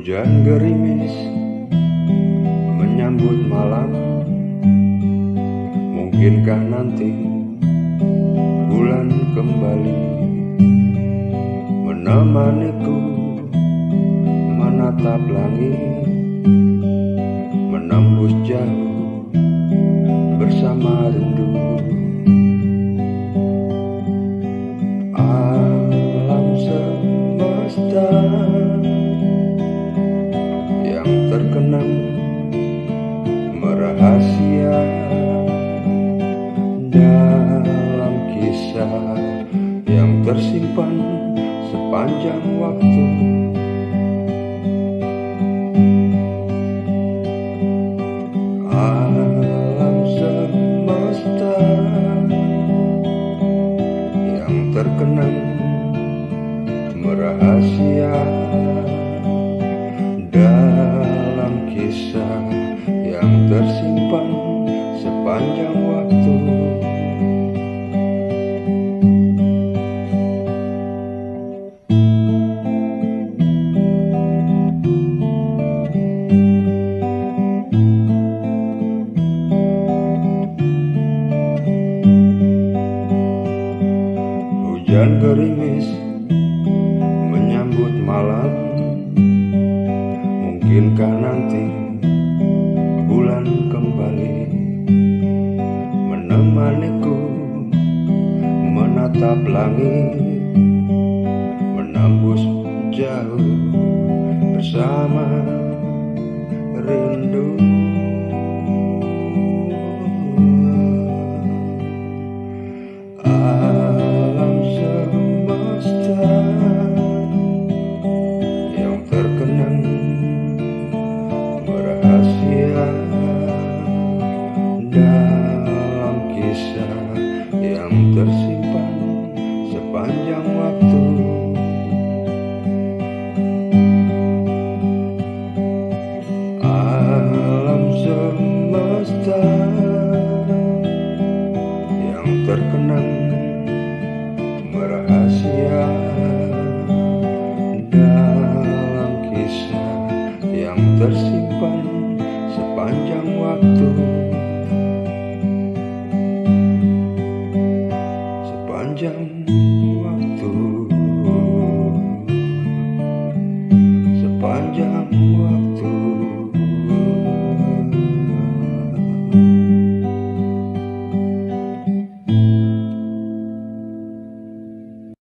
Hujan gerimis menyambut malam. Mungkinkah nanti bulan kembali Menemaniku menatap langit Menembus jauh bersama rindu. Alam semesta yang terkenang merahasia dalam kisah yang tersimpan sepanjang waktu terkenang merahasia dalam kisah yang tersimpan sepanjang Hujan gerimis menyambut malam. Mungkinkah nanti bulan kembali? Menemaniku menatap langit Menembus jauh bersama rindu tersimpan sepanjang waktu. Alam semesta yang terkenang merahasia dalam kisah yang tersimpan sepanjang waktu. sepanjang waktu. Sepanjang waktu.